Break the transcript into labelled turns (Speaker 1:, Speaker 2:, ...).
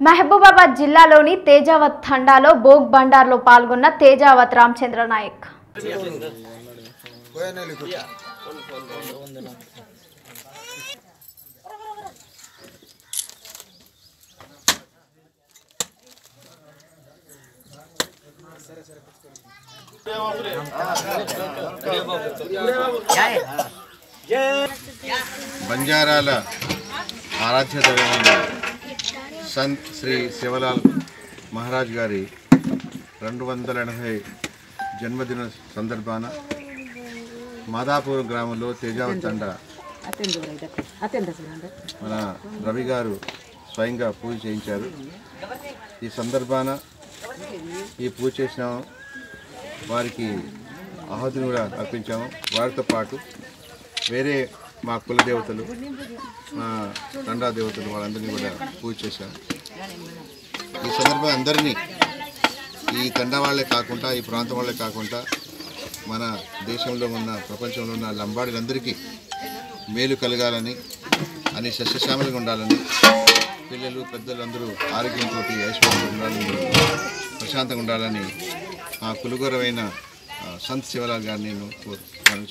Speaker 1: మహబూబాబాద్ జిల్లాలోని తేజావత్ తండాలో భోగ్ బండార్లో పాల్గొన్న తేజావత్ రామచంద్ర నాయక్.
Speaker 2: బంజారాల ఆరాధ్య సంత్ శ్రీ శివలాల్ మహారాజ్ గారి రెండు వందల ఎనభై జన్మదిన సందర్భాన మాదాపూర్ గ్రామంలో తేజావత్ మన రవి గారు స్వయంగా పూజ చేయించారు. ఈ సందర్భాన ఈ పూజ చేసిన. వారికి ఆహుతిని కూడా అర్పించాము. వారితో పాటు వేరే మా కుల దేవతలు మా తండా దేవతలు వాళ్ళందరినీ కూడా పూజ చేశాం ఈ సందర్భంగా అందరినీ ఈ తండా వాళ్ళే కాకుండా ఈ ప్రాంతం వాళ్ళే కాకుండా మన దేశంలో ఉన్న ప్రపంచంలో ఉన్న లంబాడులందరికీ మేలు కలగాలని అని సస్యశ్యామలుగా ఉండాలని పిల్లలు పెద్దలు అందరూ ఆరోగ్యంతో ఐశ్వర్యంగా ఉండాలని ప్రశాంతంగా ఉండాలని ఆ కులుగొరవైన సంత్ శివలాల్ గారిని నేను కోరు- మనం